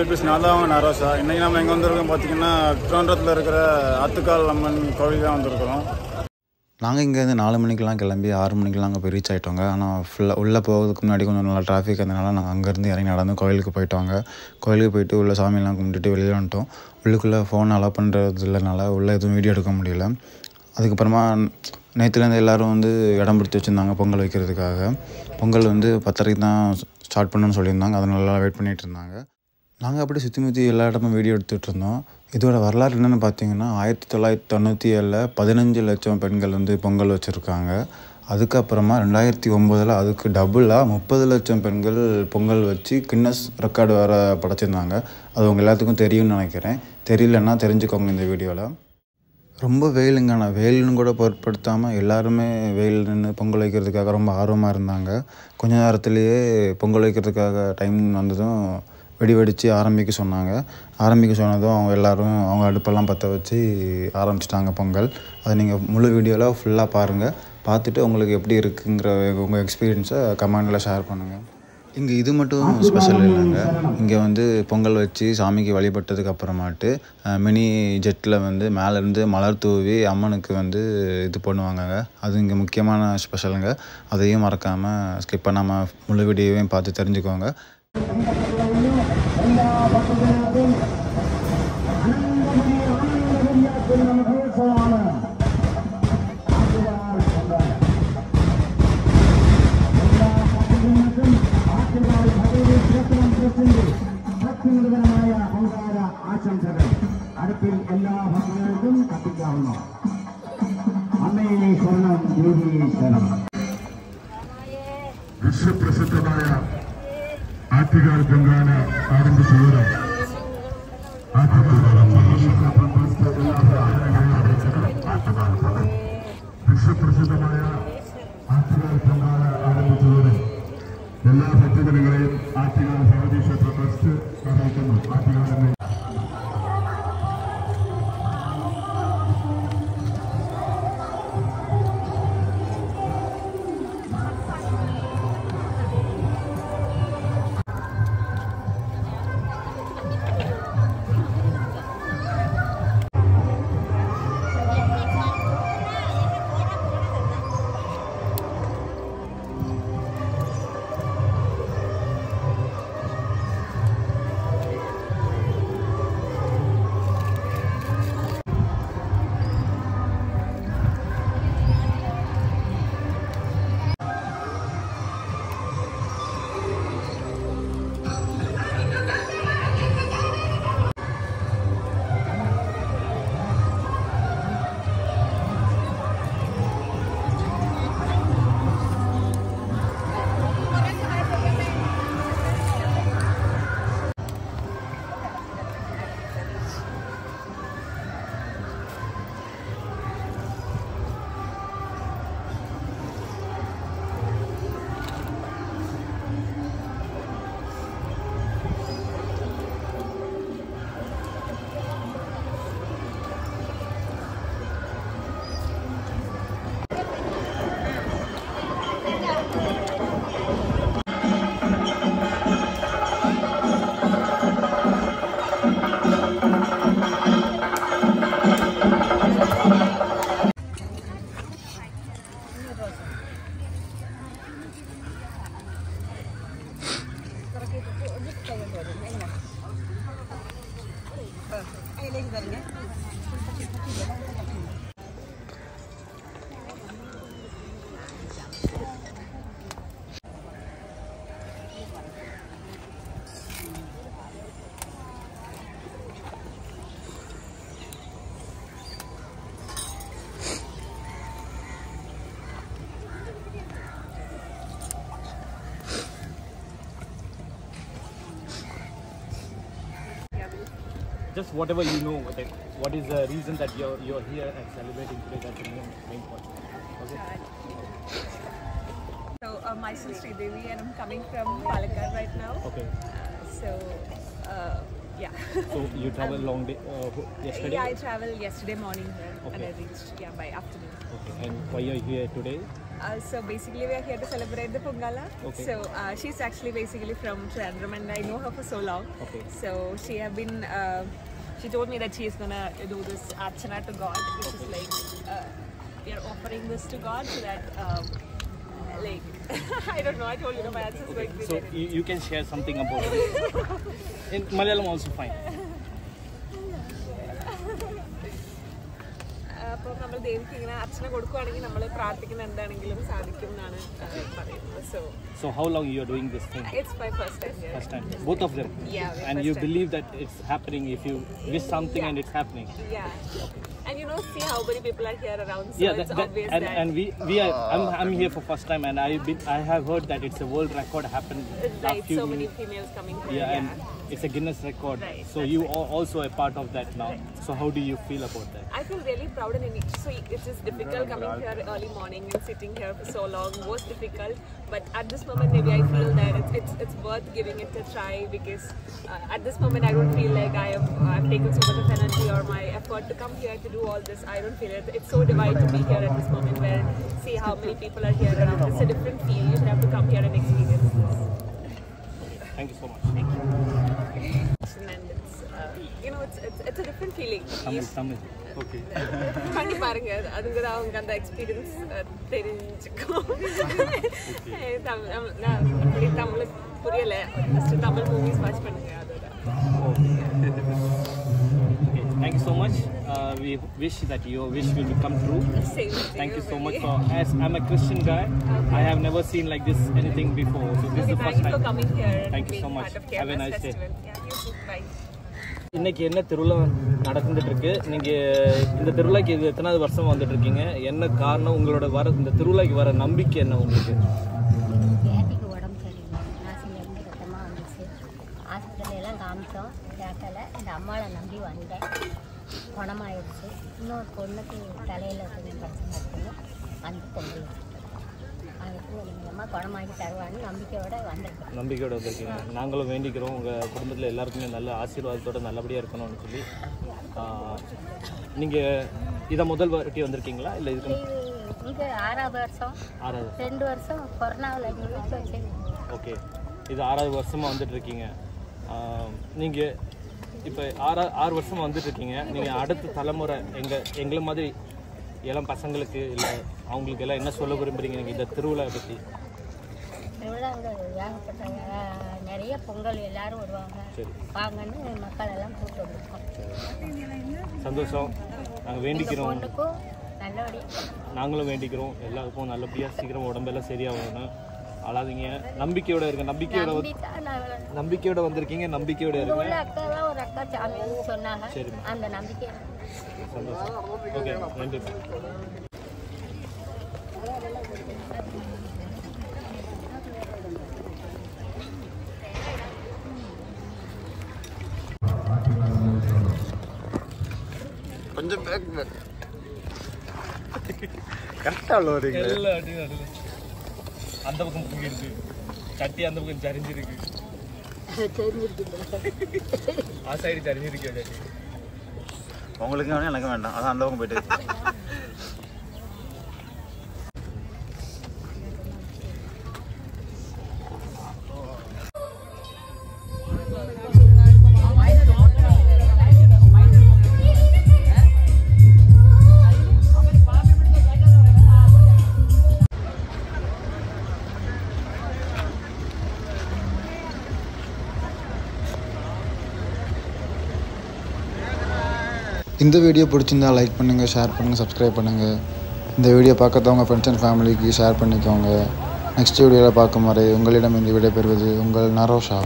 Piece நான் தான் நரோசா இன்றைக்கி நம்ம எங்கே வந்திருக்கோம் பார்த்தீங்கன்னா திருவனந்தபுரத்தில் இருக்கிற ஆத்துக்கால் அம்மன் கோவில் தான் வந்திருக்கிறோம். நாங்கள் இங்கேருந்து நாலு மணிக்கெலாம் கிளம்பி ஆறு மணிக்கெலாம் அங்கே போய் ரீச் ஆகிட்டோங்க ஆனால் ஃபுல்லாக உள்ளே போகிறதுக்கு முன்னாடி கொஞ்சம் நல்லா டிராஃபிக் இருந்தனால நாங்கள் அங்கேருந்து இறங்கி நடந்து கோயிலுக்கு போயிட்டோங்க. கோயிலுக்கு போயிட்டு உள்ள சாமியெல்லாம் கும்பிட்டுட்டு வெளியில் வந்துட்டோம். உள்ளுக்குள்ளே ஃபோன் அலோவ் பண்ணுறது இல்லைனால உள்ளே எதுவும் வீடியோ எடுக்க முடியல. அதுக்கப்புறமா நேற்றுலேருந்து எல்லோரும் வந்து இடம் பிடிச்சி வச்சுருந்தாங்க பொங்கல் வைக்கிறதுக்காக. பொங்கல் வந்து பத்தரைக்கு தான் ஸ்டார்ட் பண்ணணும்னு சொல்லியிருந்தாங்க. அதனால வெயிட் பண்ணிகிட்டு இருந்தாங்க. நாங்கள் அப்படியே சுற்றி முற்றி எல்லா இடமும் வீடியோ எடுத்துகிட்டு இருந்தோம். இதோட வரலாறு என்னென்னு பார்த்தீங்கன்னா ஆயிரத்தி தொள்ளாயிரத்தி தொண்ணூற்றி ஏழில் பதினஞ்சு லட்சம் பெண்கள் வந்து பொங்கல் வச்சுருக்காங்க. அதுக்கப்புறமா ரெண்டாயிரத்தி ஒம்போதில் அதுக்கு டபுளாக முப்பது லட்சம் பெண்கள் பொங்கல் வச்சு கின்னஸ் ரெக்கார்டு வேறு படைச்சிருந்தாங்க. அது உங்கள் எல்லாத்துக்கும் தெரியும்னு நினைக்கிறேன். தெரியலன்னா தெரிஞ்சுக்கோங்க இந்த வீடியோவில் ரொம்ப வெயிலுங்க ஆனால் வெயில்னு கூட பொருட்படுத்தாமல் எல்லாருமே வெயில் நின்று பொங்கல் வைக்கிறதுக்காக ரொம்ப ஆர்வமாக இருந்தாங்க. கொஞ்ச நேரத்துலேயே பொங்கல் வைக்கிறதுக்காக டைம் வந்ததும் வெடி வெடித்து ஆரம்பிக்க சொன்னாங்க. ஆரம்பிக்க சொன்னதும் அவங்க எல்லோரும் அவங்க அடுப்பெல்லாம் பற்ற வச்சு ஆரம்பிச்சிட்டாங்க பொங்கல். அதை நீங்கள் முழு வீடியோவில் ஃபுல்லாக பாருங்கள் பார்த்துட்டு உங்களுக்கு எப்படி இருக்குங்கிற உங்கள் எக்ஸ்பீரியன்ஸை கமெண்டில் ஷேர் பண்ணுங்கள் இங்கே இது மட்டும் ஸ்பெஷல் இல்லைங்க. இங்கே வந்து பொங்கல் வச்சு சாமிக்கு வழிபட்டதுக்கு அப்புறமாட்டு மினி ஜெட்டில் வந்து மேலேருந்து மலர் தூவி அம்மனுக்கு வந்து இது பண்ணுவாங்கங்க. அது இங்கே முக்கியமான ஸ்பெஷலுங்க அதையும் மறக்காமல் ஸ்கிப் பண்ணாமல் முழு வீடியோவையும் பார்த்து தெரிஞ்சுக்கோங்க. ഭക്തജനത്തിൽ ആനന്ദമയ ആനന്ദമയാക്കുന്ന മഹോത്സവമാണ് ഭക്തിനിർഭരമായ ഔദാര ആശംസകൾ. അടുപ്പിൽ എല്ലാ ഭക്തർക്കും കത്തിക്കാവുന്നു അമ്മയെ സ്വർണം ദേവിയെ ശരണം വിശ്വപ്രസിദ്ധ ആറ്റുകാൽ ഗംഗാന ആരംഭിച്ചതോടെ വിശ്വപ്രസിദ്ധമായ ആറ്റുകാൽ പൊങ്കാല ആരംഭിച്ചതോടെ എല്ലാ ഭക്തജനങ്ങളെയും ആറ്റുകാൽ ഭഗവതി ക്ഷേത്ര ട്രസ്റ്റ് അറിയിക്കുന്നു करेंगे। Just whatever you know, like what is the reason that you're you're here and celebrating today? That's the main main point. Okay. So uh, myself Sridevi and I'm coming from Palakkad right now. Okay. So uh, yeah. So you travel long day uh, yesterday. Yeah, I traveled yesterday morning here and I reached yeah by afternoon. Okay. And why are you here today? Uh, so basically, we are here to celebrate the Pongala. Okay. So uh, she's actually basically from Trivandrum, and I know her for so long. Okay. So she have been. Uh, she told me that she is gonna do this archana to God, which is like uh, we are offering this to God so that. Um, like I don't know. I told you know my answer is going to be So you, you can share something about it. In Malayalam also fine. അപ്പോൾ നമ്മൾ ദേവിക്ക് ഇങ്ങനെ അച്ഛനെ കൊടുക്കുവാണെങ്കിൽ നമ്മൾ പ്രാർത്ഥിക്കുന്ന എന്താണെങ്കിലും സാധിക്കും എന്നാണ് ആ, പറയുന്നത് so So how long you are doing this thing? It's my first time here First time. Both of them. Yeah, we And first you time. believe that it's happening if you wish something and it's happening. Yeah. And you know, see how many people are here around, so yeah, it's that, that, obvious and, that and we we are I'm, I'm here for first time and I been I have heard that it's a world record happened it's a right, few so many minutes. females coming here. Yeah, Yeah, and it's a Guinness record. Right, so you right. are also a part of that now. So how do you feel about that? I feel really proud and unique. So it is difficult coming here early morning and sitting here for so long was difficult. But at this moment, maybe I feel that it's it's, it's worth giving it a try because uh, at this moment I don't feel like I have I've taken so much of energy or my effort to come here to do all this. I don't feel it. It's so divine to be here at this moment where see how many people are here around. It's a different feel. You should have to come here and experience this. Thank you so much. And it's uh, you know it's, it's it's a different feeling. Tamil, Tamil. Okay. பண்ணி பாருங்க அதுங்க தான் அவங்க அந்த experience தெரிஞ்சுக்கும் தமிழ் தமிழ் புரியல just Tamil movies watch பண்ணுங்க அதோட. Thank you so much. Uh, we wish that your wish will become true. Same Thank you so much buddy. for. As I'm a Christian guy, I have never seen like this anything before. So this is Okay, the thank first you for time. coming here Thank you so much. Have a nice day. festival. Yeah, you too. Bye. இன்னைக்கு என்ன திருவிழா நடந்துட்டு இருக்கு நீங்க இந்த திருவிழாக்கு இது எத்தனாவது வருஷம் வந்துட்டு இருக்கீங்க என்ன காரணம் உங்களோட வர இந்த திருவிழாக்கு வர நம்பிக்கை என்ன உங்களுக்கு ஹாஸ்பிட்டலெல்லாம் காமிச்சோம் கேட்கல இந்த அம்மாவை நம்பி வந்தேன். குணமாயிடுச்சு இன்னொரு பொண்ணுக்கு தலையில் கொஞ்சம் பிரச்சனை அதுக்கு அம்மா குணமாக்கி தருவான்னு நம்பிக்கையோட வந்திருக்கோம். நம்பிக்கையோட வந்திருக்கீங்க. நாங்களும் வேண்டிக்கிறோம். உங்கள் குடும்பத்தில் எல்லாருக்குமே நல்ல ஆசீர்வாதத்தோட நல்லபடியாக இருக்கணும்னு சொல்லி. நீங்கள் இதை முதல் வாட்டி வந்திருக்கீங்களா? இல்லை இதுக்கு இது இங்கே ஆறாவது வருஷம். ஆறாவது ரெண்டு வருஷம் கொரோனாவில் ஓகே. இது ஆறாவது வருஷமாக வந்துட்டு இருக்கீங்க. நீங்கள் இப்போ ஆறா ஆறு வருஷமாக வந்துட்டு இருக்கீங்க நீங்கள் அடுத்த தலைமுறை எங்கள் எங்களை மாதிரி இளம் பசங்களுக்கு இல்லை அவங்களுக்கு எல்லாம் என்ன சொல்ல விரும்புறீங்க? நீங்கள் இந்த திருவிழா பற்றி அஹ், நிறைய பொங்கல் எல்லாரும் வருவாங்க. வாங்கன்னு மக்கள் எல்லாம் கூப்பிட்டு வந்திருக்கோம். சந்தோஷம். நாங்கள் வேண்டிக்கிறோம். நாங்களும் வேண்டிக்கிறோம். எல்லாருக்கும் நல்லபடியாக சீக்கிரம் உடம்பெல்லாம் சரியாகணும். அழாதீங்க. நம்பிக்கையோட இருங்க. நம்பிக்கையோட நம்பிக்கையோட வந்திருக்கீங்க. நம்பிக்கையோட இருங்க. அக்கா சாமின்னு சொன்னாங்க. அந்த நம்பிக்கை. சந்தோஷம். ஓகே நன்றி. கொஞ்சம் பேக் பேக். கரெக்டாக உள்ள வரீங்க எல்லா அடியும் நடுவுல. அந்த பக்கம் புகை இருக்கு சட்டி அந்த பக்கம் சரிஞ்சிருக்கு. ஆ ஆசாரி சரிஞ்சிருக்கு உங்களுக்கு வேணும் எனக்கு வேண்டாம். அதான் அந்த பக்கம் போயிட்டு. இந்த வீடியோ பிடிச்சிருந்தா லைக் பண்ணுங்கள் ஷேர் பண்ணுங்கள் சப்ஸ்கிரைப் பண்ணுங்கள் இந்த வீடியோ பார்க்கறவங்க ஃப்ரெண்ட்ஸ் அண்ட் ஃபேமிலிக்கு ஷேர் பண்ணிக்கோங்க. நெக்ஸ்ட் வீடியோவில் பார்க்கும் வரை உங்களிடம் இந்த விடைபெறுவது உங்கள் நரோஷா.